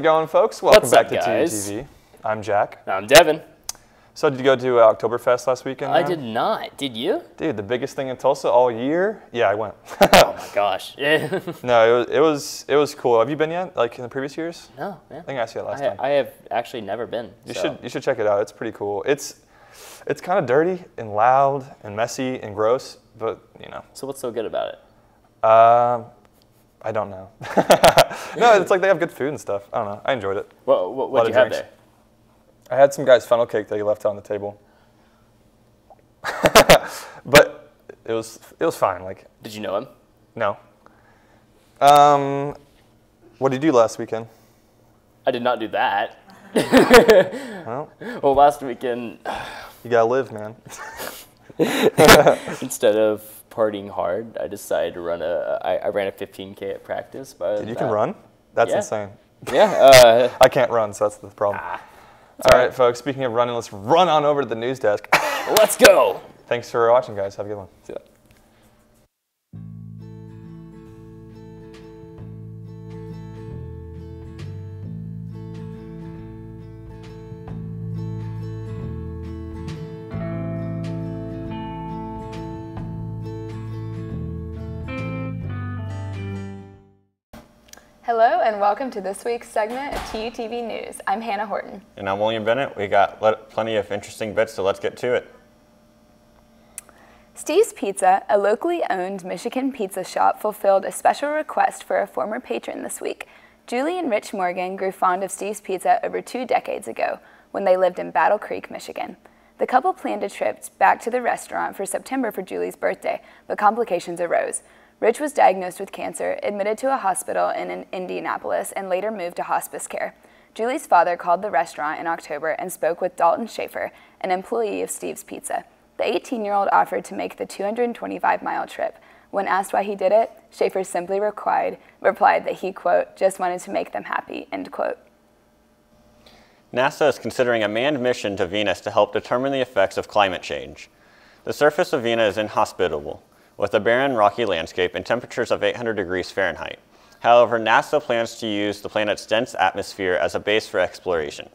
It going, folks? Welcome What's back up, to guys? TUTV. I'm Jack. I'm Devyn. So, did you go to uh, Oktoberfest last weekend? I man? did not. Did you? Dude, the biggest thing in Tulsa all year? Yeah, I went. Oh my gosh. Yeah. no, it was, it was it was cool. Have you been yet? Like in the previous years? no. Yeah. I think I asked you that last I, time. I have actually never been. you so. should you should check it out. It's pretty cool. It's it's kind of dirty and loud and messy and gross, but you know. So what's so good about it? Um, I don't know. no, it's like they have good food and stuff. I don't know. I enjoyed it. What what what you have there? I had some guy's funnel cake that he left on the table. but it was it was fine. Like Did you know him? no. Um, what did you do last weekend? I did not do that. Well, Well, last weekend, you gotta live, man. instead of partying hard, I decided to run a. I, I ran a 15k at practice. But You can run. That's Yeah. insane. Yeah. Uh, I can't run, so that's the problem. Ah, All right, folks. Speaking of running, let's run on over to the news desk. let's go. Thanks for watching, guys. Have a good one. See ya. Welcome to this week's segment of TUTV News. I'm Hannah Horton. And I'm William Bennett. We got let, plenty of interesting bits, so let's get to it. Steve's Pizza, a locally owned Michigan pizza shop, fulfilled a special request for a former patron this week. Julie and Rich Morgan grew fond of Steve's Pizza over two decades ago when they lived in Battle Creek, Michigan. The couple planned a trip back to the restaurant for September for Julie's birthday, but complications arose. Rich was diagnosed with cancer, admitted to a hospital in in Indianapolis, and later moved to hospice care. Julie's father called the restaurant in October and spoke with Dalton Shaffer, an employee of Steve's Pizza. The 18 year old offered to make the 225 mile trip. When asked why he did it, Shaffer simply replied, replied that he, quote, just wanted to make them happy, end quote. NASA is considering a manned mission to Venus to help determine the effects of climate change. The surface of Venus is inhospitable, with a barren, rocky landscape and temperatures of 800 degrees Fahrenheit. However, NASA plans to use the planet's dense atmosphere as a base for exploration.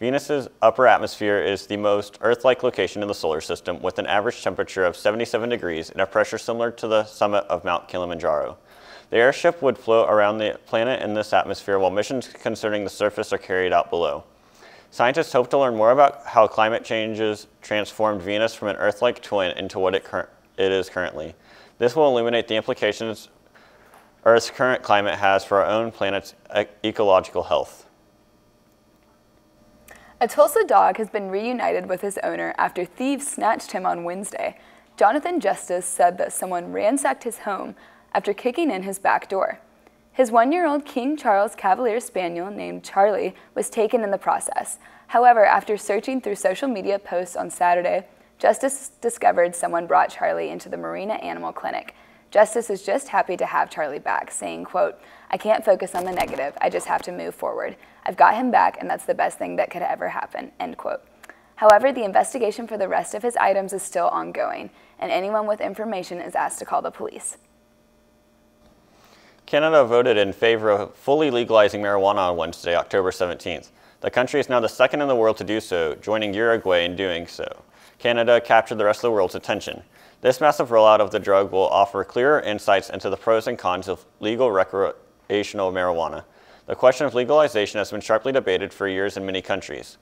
Venus's upper atmosphere is the most Earth-like location in the solar system, with an average temperature of 77 degrees and a pressure similar to the summit of Mount Kilimanjaro. The airship would float around the planet in this atmosphere while missions concerning the surface are carried out below. Scientists hope to learn more about how climate changes transformed Venus from an Earth-like twin into what it, cur- it is currently. This will illuminate the implications Earth's current climate has for our own planet's ecological health. A Tulsa dog has been reunited with his owner after thieves snatched him on Wednesday. Jonathan Justice said that someone ransacked his home after kicking in his back door. His one year old King Charles Cavalier Spaniel named Charlie was taken in the process. However, after searching through social media posts on Saturday, Justice discovered someone brought Charlie into the Marina Animal Clinic. Justice is just happy to have Charlie back, saying, quote, I can't focus on the negative, I just have to move forward. I've got him back and that's the best thing that could ever happen, end quote. However, the investigation for the rest of his items is still ongoing, and anyone with information is asked to call the police. Canada voted in favor of fully legalizing marijuana on Wednesday, October 17th. The country is now the second in the world to do so, joining Uruguay in doing so. Canada captured the rest of the world's attention. This massive rollout of the drug will offer clearer insights into the pros and cons of legal recreational marijuana. The question of legalization has been sharply debated for years in many countries.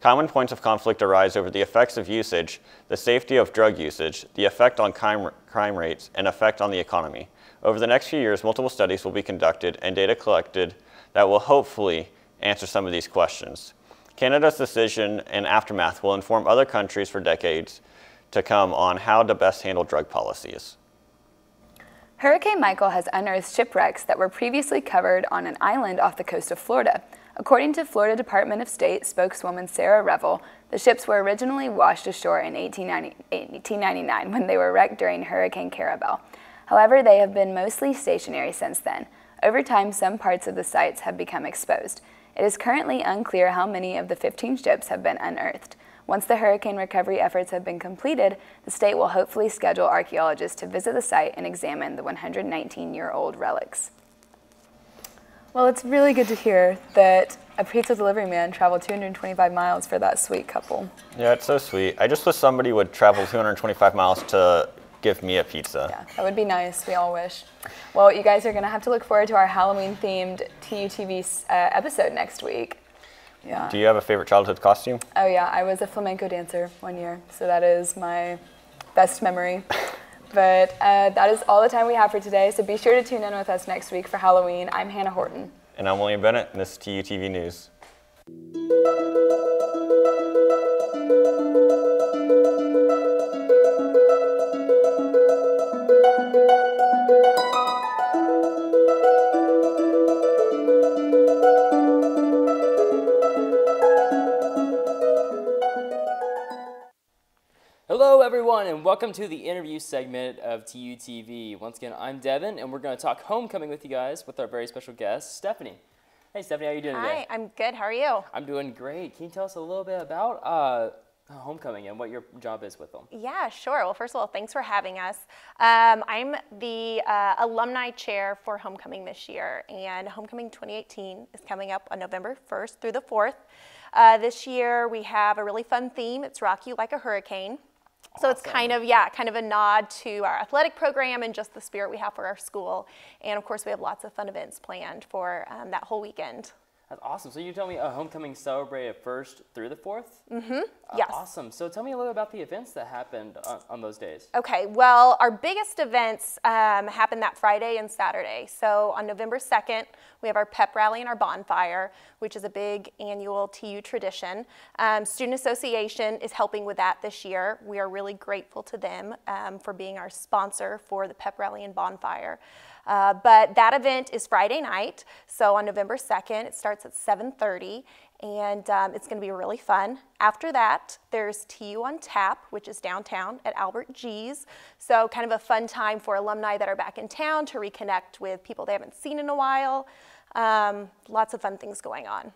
Common points of conflict arise over the effects of usage, the safety of drug usage, the effect on crime, crime rates, and effect on the economy. Over the next few years, multiple studies will be conducted and data collected that will hopefully answer some of these questions. Canada's decision and aftermath will inform other countries for decades to come on how to best handle drug policies. Hurricane Michael has unearthed shipwrecks that were previously covered on an island off the coast of Florida. According to Florida Department of State spokeswoman Sarah Revell, the ships were originally washed ashore in 1899 when they were wrecked during Hurricane Carrabelle. However, they have been mostly stationary since then. Over time, some parts of the sites have become exposed. It is currently unclear how many of the 15 ships have been unearthed. Once the hurricane recovery efforts have been completed, the state will hopefully schedule archaeologists to visit the site and examine the 119 year old relics. Well, it's really good to hear that a pizza delivery man traveled 225 miles for that sweet couple. Yeah, it's so sweet. I just wish somebody would travel 225 miles to give me a pizza. Yeah, that would be nice. We all wish. Well, you guys are going to have to look forward to our Halloween themed TUTV uh, episode next week. Yeah. Do you have a favorite childhood costume? Oh, yeah. I was a flamenco dancer one year, so that is my best memory. But uh, that is all the time we have for today, so be sure to tune in with us next week for Halloween. I'm Hannah Horton. And I'm William Bennett, and this is TUTV News. And welcome to the interview segment of TUTV. Once again, I'm Devyn, and we're going to talk homecoming with you guys with our very special guest, Stephanie. Hey, Stephanie, how are you doing Hi, today? I'm good. How are you? I'm doing great. Can you tell us a little bit about uh, homecoming and what your job is with them? Yeah, sure. Well, first of all, thanks for having us. Um, I'm the uh, alumni chair for Homecoming this year, and Homecoming 2018 is coming up on November 1st through the 4th. Uh, this year we have a really fun theme. It's Rock You Like a Hurricane. So it's kind of, yeah, kind of a nod to our athletic program and just the spirit we have for our school. And of course, we have lots of fun events planned for um, that whole weekend. That's awesome. So you tell me a homecoming celebrated first through the 4th? Mm-hmm. yes. Awesome. So tell me a little about the events that happened on, on those days. Okay, well, our biggest events um, happen that Friday and Saturday. So on November 2nd, we have our pep rally and our bonfire, which is a big annual TU tradition. Um, Student Association is helping with that this year. We are really grateful to them um, for being our sponsor for the pep rally and bonfire. Uh, but that event is Friday night, so on November 2nd, it starts at 7:30, and um, it's going to be really fun. After that, there's TU on Tap, which is downtown at Albert G's. So kind of a fun time for alumni that are back in town to reconnect with people they haven't seen in a while. Um, lots of fun things going on.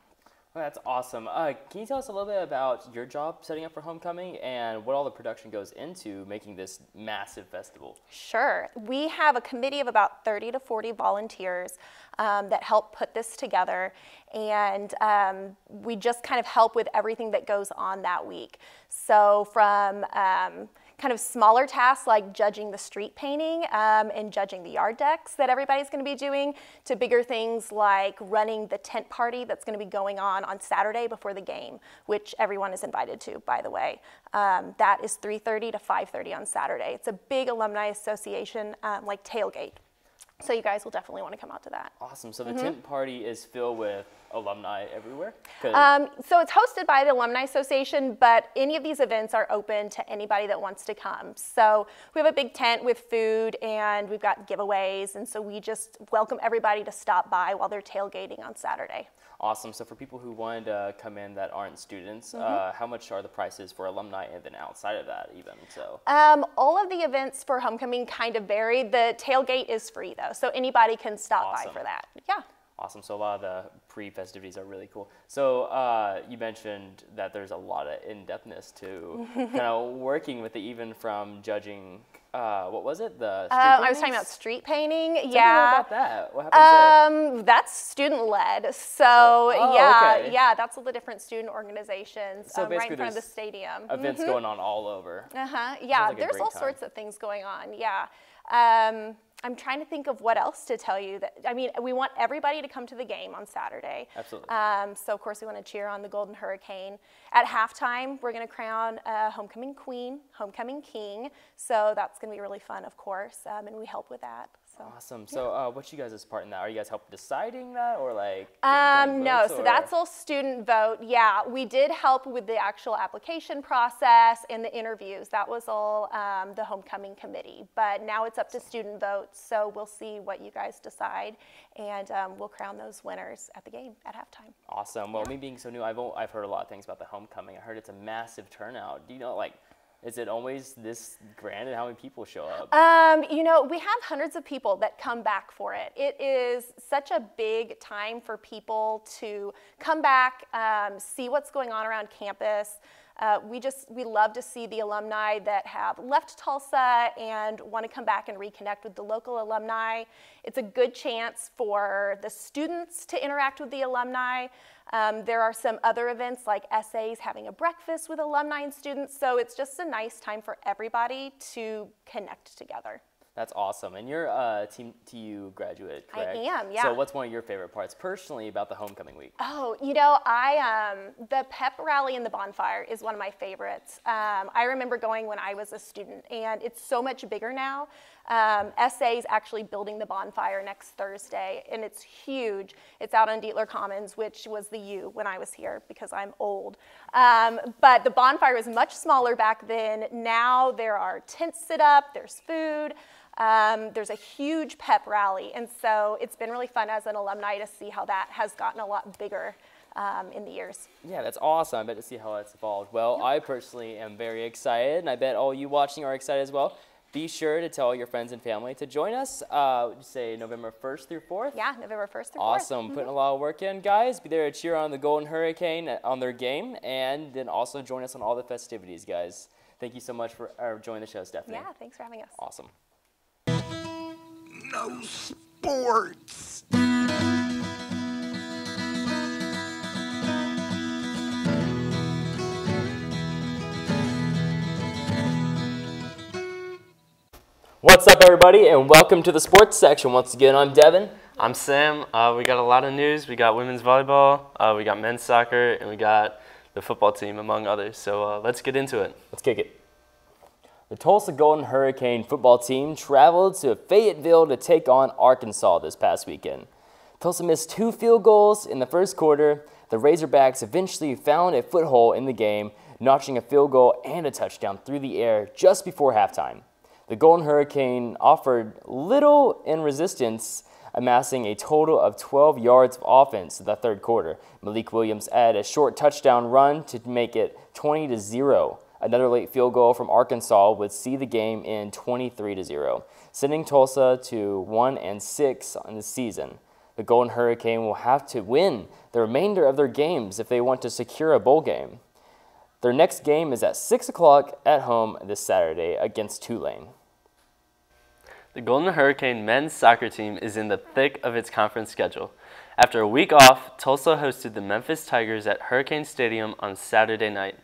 Well, that's awesome. Uh, can you tell us a little bit about your job setting up for homecoming and what all the production goes into making this massive festival? Sure. We have a committee of about 30 to 40 volunteers um, that help put this together, and um, we just kind of help with everything that goes on that week. So, from um, kind of smaller tasks like judging the street painting um, and judging the yard decks that everybody's going to be doing to bigger things like running the tent party that's going to be going on on Saturday before the game, which everyone is invited to, by the way. Um, that is 3.30 to 5.30 on Saturday. It's a big alumni association um, like tailgate. So you guys will definitely want to come out to that. Awesome. So the tent party is filled with alumni everywhere? Um, so it's hosted by the Alumni Association, but any of these events are open to anybody that wants to come. So we have a big tent with food and we've got giveaways, and so we just welcome everybody to stop by while they're tailgating on Saturday. Awesome. So for people who wanted to come in that aren't students, Mm-hmm. uh, how much are the prices for alumni and then outside of that even? So Um, all of the events for homecoming kind of vary. The tailgate is free though, so anybody can stop Awesome. by for that. Yeah. awesome. So a lot of the pre-festivities are really cool. So uh, you mentioned that there's a lot of in-depthness to kind of working with it, even from judging. Uh, what was it? The street Um, I was talking about street painting. Tell yeah. about that. What happens there? Um, that's student led. So Oh, yeah, okay. yeah, that's all the different student organizations So um, right in front of the stadium. Events going on all over. Uh huh. Yeah, like there's all time. sorts of things going on. Yeah. Um, I'm trying to think of what else to tell you. That I mean, we want everybody to come to the game on Saturday. Absolutely. Um, so of course we want to cheer on the Golden Hurricane. At halftime, we're going to crown a homecoming queen, homecoming king. So that's going to be really fun, of course, um, and we help with that. So. Awesome. So, uh, what's you guys' part in that? Are you guys help deciding that, or like? Um, no, votes, so or- that's all student vote. Yeah, we did help with the actual application process and the interviews. That was all um, the homecoming committee. But now it's up to student votes, so we'll see what you guys decide, and um, we'll crown those winners at the game at halftime. Awesome. Well, me being so new, I've I've heard a lot of things about the homecoming. I heard it's a massive turnout. Do you know, like, is it always this grand, and how many people show up? Um, you know, we have hundreds of people that come back for it. It is such a big time for people to come back, um, see what's going on around campus. Uh, we just we love to see the alumni that have left Tulsa and want to come back and reconnect with the local alumni. It's a good chance for the students to interact with the alumni. Um, there are some other events like SA's, having a breakfast with alumni and students. So it's just a nice time for everybody to connect together. That's awesome. And you're a Team TU graduate, I am, yeah. So what's one of your favorite parts personally about the homecoming week? Oh, you know, I um, the pep rally and the bonfire is one of my favorites. Um, I remember going when I was a student, and it's so much bigger now. Um, SA is actually building the bonfire next Thursday, and it's huge. It's out on Dietler Commons, which was the U when I was here because I'm old. Um, but the bonfire was much smaller back then. Now there are tents set up, there's food. Um, there's a huge pep rally, and so it's been really fun as an alumni to see how that has gotten a lot bigger um, in the years. Yeah, that's awesome. I bet to see how that's evolved. Well, I personally am very excited, and I bet all you watching are excited as well. Be sure to tell your friends and family to join us. Uh, say November 1st through 4th? Yeah, November 1st through 4th. Awesome. Putting a lot of work in, guys. Be there to cheer on the Golden Hurricane on their game, and then also join us on all the festivities, guys. Thank you so much for uh, joining the show, Stephanie. Yeah, thanks for having us. Awesome. No sports. What's up, everybody, and welcome to the sports section. Once again, I'm Devyn. I'm Sam. Uh, we got a lot of news. We got women's volleyball, uh, we got men's soccer, and we got the football team, among others. So uh, let's get into it. Let's kick it. The Tulsa Golden Hurricane football team traveled to Fayetteville to take on Arkansas this past weekend. Tulsa missed two field goals in the first quarter. The Razorbacks eventually found a foothold in the game, notching a field goal and a touchdown through the air just before halftime. The Golden Hurricane offered little in resistance, amassing a total of 12 yards of offense in the third quarter. Malik Williams added a short touchdown run to make it 20 to 0. Another late field goal from Arkansas would see the game in 23 to 0, sending Tulsa to 1 and 6 on the season. The Golden Hurricane will have to win the remainder of their games if they want to secure a bowl game. Their next game is at 6 o'clock at home this Saturday against Tulane. The Golden Hurricane men's soccer team is in the thick of its conference schedule. After a week off, Tulsa hosted the Memphis Tigers at Hurricane Stadium on Saturday night.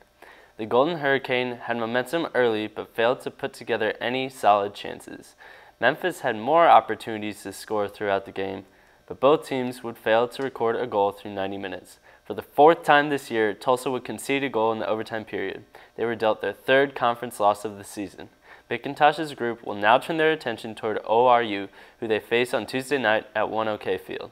The Golden Hurricane had momentum early but failed to put together any solid chances. Memphis had more opportunities to score throughout the game, but both teams would fail to record a goal through 90 minutes. For the fourth time this year, Tulsa would concede a goal in the overtime period. They were dealt their third conference loss of the season. McIntosh's group will now turn their attention toward ORU, who they face on Tuesday night at ONEOK Field.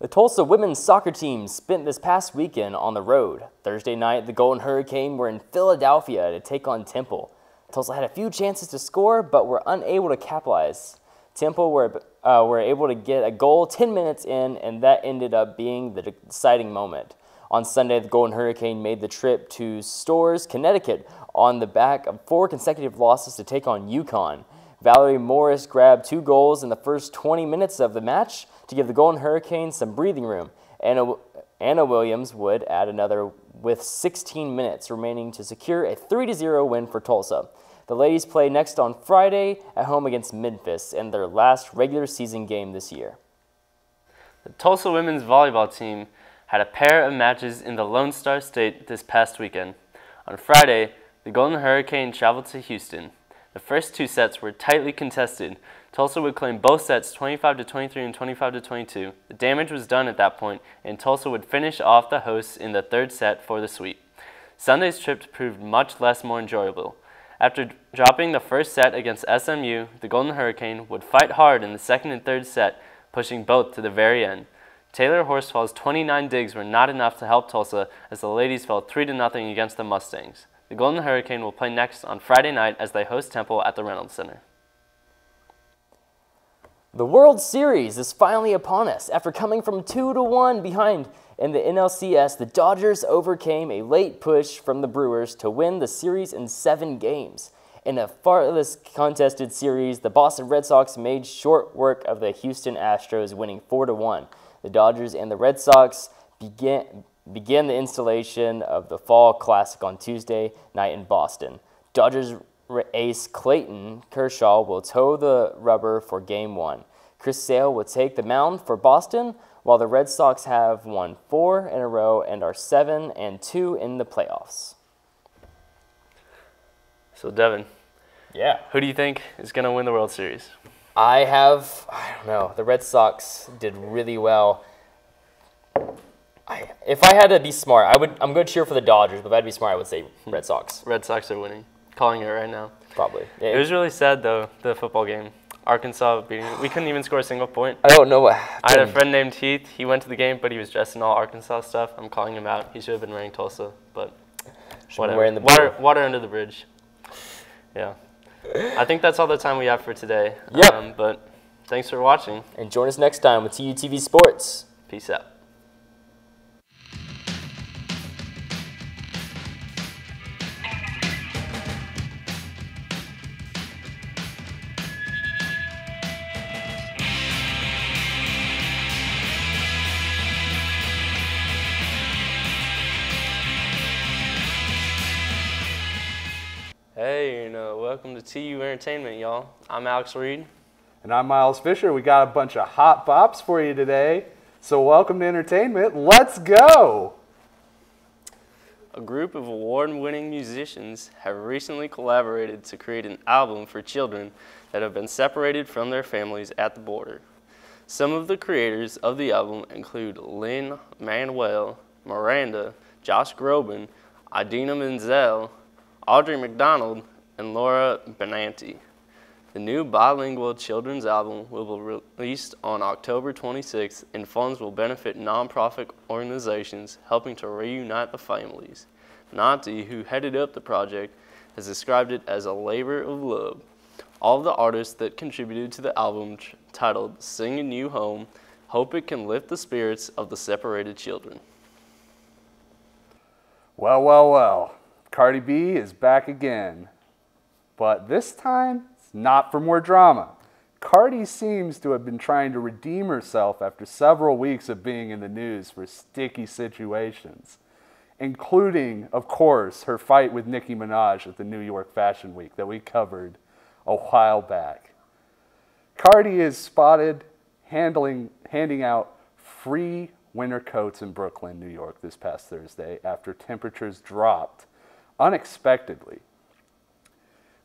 The Tulsa women's soccer team spent this past weekend on the road. Thursday night, the Golden Hurricane were in Philadelphia to take on Temple. Tulsa had a few chances to score, but were unable to capitalize. Temple were, uh, were able to get a goal 10 minutes in, and that ended up being the deciding moment. On Sunday, the Golden Hurricane made the trip to Storrs, Connecticut, on the back of four consecutive losses to take on UConn. Valerie Morris grabbed two goals in the first 20 minutes of the match to give the Golden Hurricanes some breathing room. Anna, Anna Williams would add another with 16 minutes remaining to secure a 3-0 win for Tulsa. The ladies play next on Friday at home against Memphis in their last regular season game this year. The Tulsa women's volleyball team had a pair of matches in the Lone Star State this past weekend. On Friday, the Golden Hurricane traveled to Houston. The first two sets were tightly contested. Tulsa would claim both sets 25 to 23 and 25 to 22. The damage was done at that point, and Tulsa would finish off the hosts in the third set for the sweep. Sunday's trip proved much less more enjoyable. After dropping the first set against SMU, the Golden Hurricane would fight hard in the second and third set, pushing both to the very end. Taylor Horsfall's 29 digs were not enough to help Tulsa as the ladies fell 3 0 against the Mustangs. The Golden Hurricane will play next on Friday night as they host Temple at the Reynolds Center. The World Series is finally upon us. After coming from 2 to 1 behind in the NLCS, the Dodgers overcame a late push from the Brewers to win the series in 7 games. In a far less contested series, the Boston Red Sox made short work of the Houston Astros, winning 4 to 1. The Dodgers and the Red Sox began begin the installation of the Fall Classic on Tuesday night in Boston. Dodgers ace Clayton Kershaw will toe the rubber for Game 1. Chris Sale will take the mound for Boston, while the Red Sox have won four in a row and are 7 and 2 in the playoffs. So, Devyn, Yeah. who do you think is going to win the World Series? I have, I don't know, the Red Sox did really well. I, if I had to be smart, I would. I'm going to cheer for the Dodgers, but if I had to be smart, I would say Red Sox, Red Sox are winning. Calling it right now. probably. It was really sad though, the football game. Arkansas beating. We couldn't even score a single point. I don't know what. I had a friend named Heath. He went to the game, but he was dressed in all Arkansas stuff. I'm calling him out. He should have been wearing Tulsa, but whatever. wearing the water, water under the bridge. Yeah. I think that's all the time we have for today. Yep. Um, but thanks for watching. And join us next time with TUTV Sports. Peace out. TU Entertainment, y'all. I'm Alex Reed. And I'm Miles Fisher. We got a bunch of hot bops for you today. So, welcome to entertainment. Let's go. A group of award winning musicians have recently collaborated to create an album for children that have been separated from their families at the border. Some of the creators of the album include Lynn Manuel, Miranda, Josh Groban, Idina Menzel, Audra McDonald, and Laura Benanti. The new bilingual children's album will be released on October 26th, and funds will benefit nonprofit organizations helping to reunite the families. Nanti, who headed up the project, has described it as a labor of love. All of the artists that contributed to the album titled Sing a New Home hope it can lift the spirits of the separated children. Well, well, well. Cardi B is back again. But this time, it's not for more drama. Cardi seems to have been trying to redeem herself after several weeks of being in the news for sticky situations, including, of course, her fight with Nicki Minaj at the New York Fashion Week that we covered a while back. Cardi is spotted handling, handing out free winter coats in Brooklyn, New York this past Thursday after temperatures dropped unexpectedly.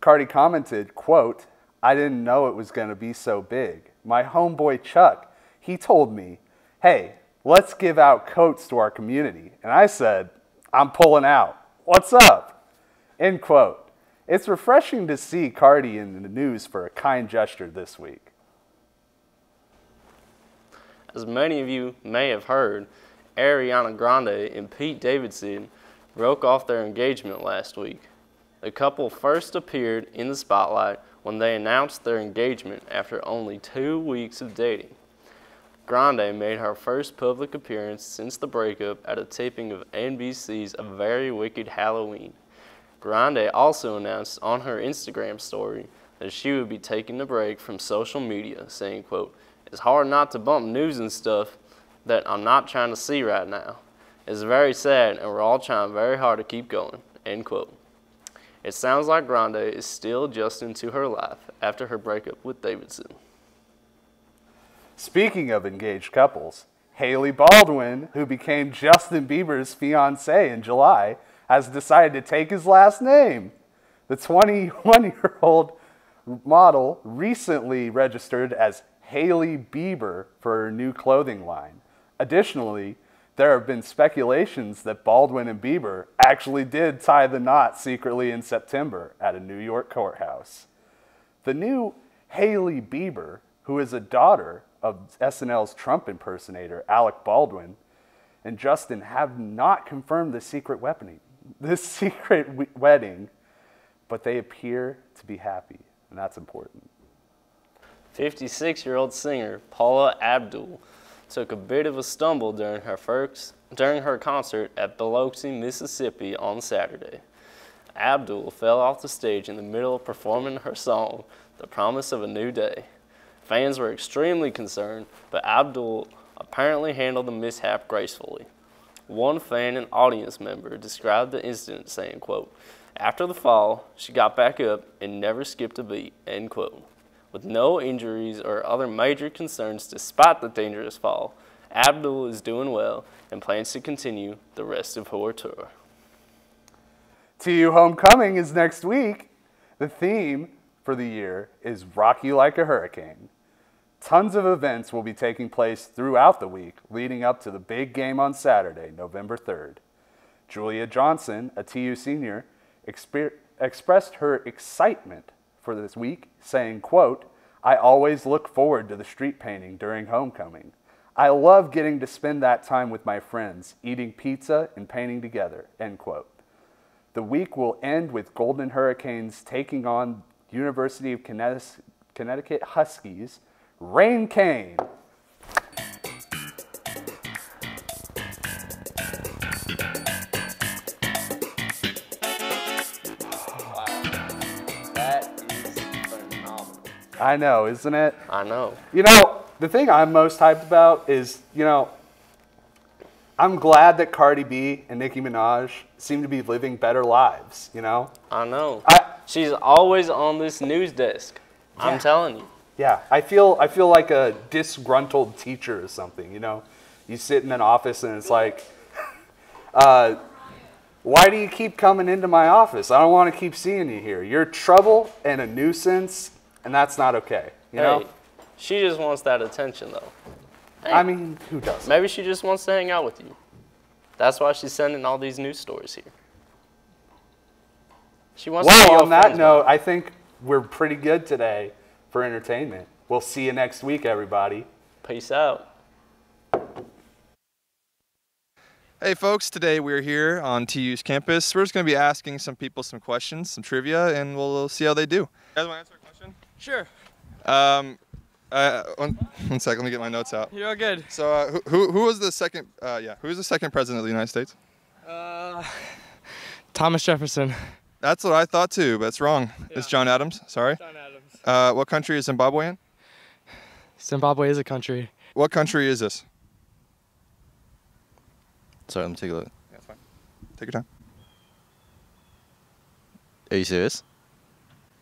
Cardi commented, quote, I didn't know it was going to be so big. My homeboy Chuck, he told me, hey, let's give out coats to our community. And I said, I'm pulling out. What's up? End quote. It's refreshing to see Cardi in the news for a kind gesture this week. As many of you may have heard, Ariana Grande and Pete Davidson broke off their engagement last week. The couple first appeared in the spotlight when they announced their engagement after only two weeks of dating. Grande made her first public appearance since the breakup at a taping of NBC's A Very Wicked Halloween. Grande also announced on her Instagram story that she would be taking a break from social media, saying, quote, It's hard not to bump news and stuff that I'm not trying to see right now. It's very sad and we're all trying very hard to keep going, end quote. It sounds like Grande is still adjusting to her life after her breakup with Davidson. Speaking of engaged couples, Hailey Baldwin, who became Justin Bieber's fiance in July, has decided to take his last name. The 21 year old model recently registered as Hailey Bieber for her new clothing line. Additionally, there have been speculations that Baldwin and Bieber actually did tie the knot secretly in September at a New York courthouse. The new Hailey Bieber, who is a daughter of SNL's Trump impersonator Alec Baldwin, and Justin have not confirmed the secret weaponing, this secret wedding, but they appear to be happy, and that's important. 56 year old singer Paula Abdul took a bit of a stumble during her, first, during her concert at Biloxi, Mississippi on Saturday. Abdul fell off the stage in the middle of performing her song, The Promise of a New Day. Fans were extremely concerned, but Abdul apparently handled the mishap gracefully. One fan and audience member described the incident saying, quote, after the fall, she got back up and never skipped a beat, end quote. With no injuries or other major concerns despite the dangerous fall, Abdul is doing well and plans to continue the rest of her tour. TU Homecoming is next week. The theme for the year is Rock You Like a Hurricane. Tons of events will be taking place throughout the week leading up to the big game on Saturday, November 3rd. Julia Johnson, a TU senior, expressed her excitement for this week, saying, quote, I always look forward to the street painting during homecoming. I love getting to spend that time with my friends, eating pizza and painting together, end quote. The week will end with Golden Hurricanes taking on University of Connecticut Huskies, Rain Kane. I know, isn't it? I know. You know, the thing I'm most hyped about is, you know, I'm glad that Cardi B and Nicki Minaj seem to be living better lives, you know? I know. I, She's always on this news desk. I'm telling you. Yeah, I feel I feel like a disgruntled teacher or something. You know, you sit in an office and it's like, uh, why do you keep coming into my office? I don't want to keep seeing you here. You're trouble and a nuisance, and that's not okay. You know, she just wants that attention though. I mean, who doesn't? Maybe she just wants to hang out with you. That's why she's sending all these news stories here. She wants to be Well, on that note. I think we're pretty good today for entertainment. We'll see you next week, everybody. Peace out. Hey folks, today we're here on TU's campus. We're just going to be asking some people some questions, some trivia, and we'll see how they do. Sure. Um, uh, one, one sec, let me get my notes out. You're all good. So, uh, who, who, who was the second? Uh, yeah, who was the second president of the United States? Uh, Thomas Jefferson. That's what I thought too, but it's wrong. It's John Adams. Sorry. John Adams. Uh, what country is Zimbabwe in? Zimbabwe is a country. What country is this? Sorry, let me take a look. Yeah, it's fine. Take your time. Are you serious?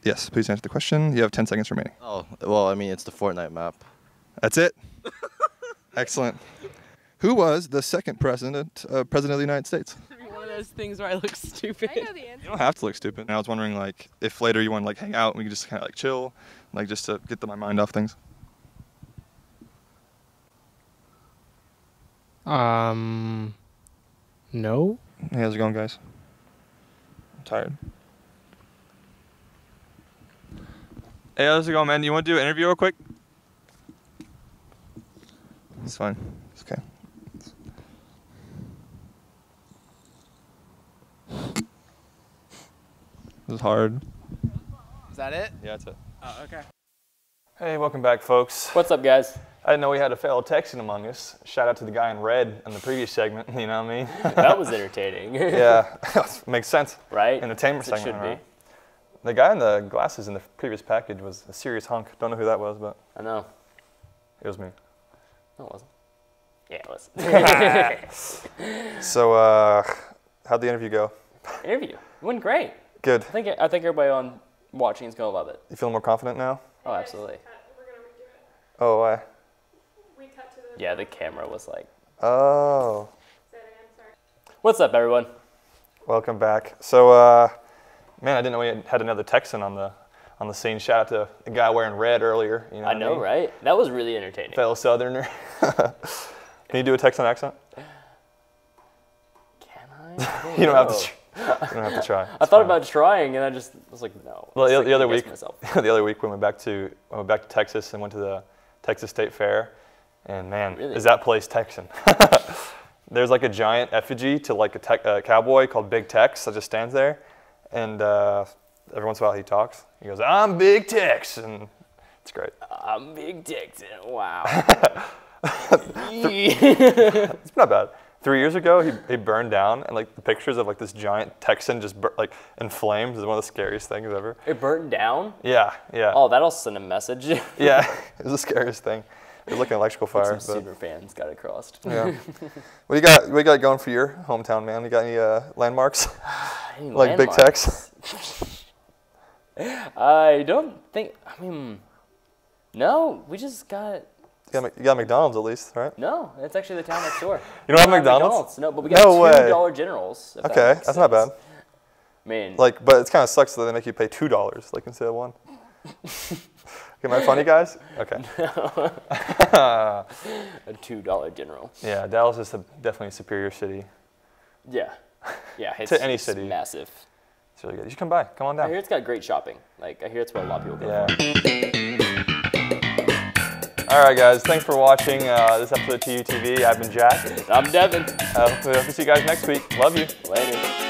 Yes, please answer the question. You have 10 seconds remaining. Oh, well, I mean, it's the Fortnite map. That's it. Excellent. Who was the second president, uh, president of the United States? One of those things where I look stupid. I know the answer. You don't have to look stupid. And I was wondering, like, if later you want to like hang out and we could just kind of like chill, like just to get the, my mind off things. Um, no. Hey, how's it going, guys? I'm tired. Hey, how's it going, man? You want to do an interview real quick? It's fine. It's okay. This is hard. Is that it? Yeah, that's it. Oh, okay. Hey, welcome back, folks. What's up, guys? I didn't know we had a fellow Texan among us. Shout out to the guy in red in the previous segment. You know what I mean? That was entertaining. yeah, makes sense. Right? Entertainment As it segment, should be. Right? The guy in the glasses in the previous package was a serious hunk. Don't know who that was, but I know. it was me. No, it wasn't. Yeah, it was. So, uh, how'd the interview go? Interview. It went great. Good. I think I think everybody on watching is gonna love it. You feeling more confident now? Oh, absolutely. Oh, why? Yeah, the camera was like, Oh, "What's up, everyone?" welcome back. So, uh, man, I didn't know we had- another Texan on the on the scene. Shout out to the guy wearing red earlier. You know I know, mean? right? That was really entertaining. Fellow Southerner. Can you do a Texan accent? Can I? You don't have to. You don't have to try. I thought fine. about trying, and I just was like, no. Well, the, like the other week, myself. the other week we went back to I went back to Texas and went to the Texas State Fair, and man, Really? is that place Texan? There's like a giant effigy to like a tech, uh, cowboy called Big Tex that just stands there, and uh, every once in a while he talks. He goes, "I'm Big Tex," and it's great. I'm Big Texan. Wow. It's not bad. Three years ago, he, he burned down, and like the pictures of like this giant Texan just bur- like in flames is one of the scariest things ever. it burned down. Yeah, yeah. Oh, that'll send a message. Yeah, it was the scariest thing. You're looking electrical fire. Some but- Sooner fans got it crossed. Yeah. what you got? What you got going for your hometown, man? You got any uh, landmarks? Any like Big Tex? I don't think. I mean, no. We just got. You got, you got McDonald's at least, right? No, it's actually the town next door. You don't have We McDonald's? No, but we got No two dollar generals. that Okay, makes that's not bad. mean, Like, but it kind of sucks that they make you pay two dollars, like instead of one. Am I funny, guys? Okay. a two dollar general. Yeah, Dallas is a, definitely a superior city. Yeah, yeah. It's, To any city. massive. It's really good. You should come by. Come on down. I hear it's got great shopping. Like I hear it's where a lot of people go. Yeah. All right, guys. Thanks for watching uh, this episode of TUTV. I've been Jack. I'm Devyn. Uh, hope to see you guys next week. Love you. Later.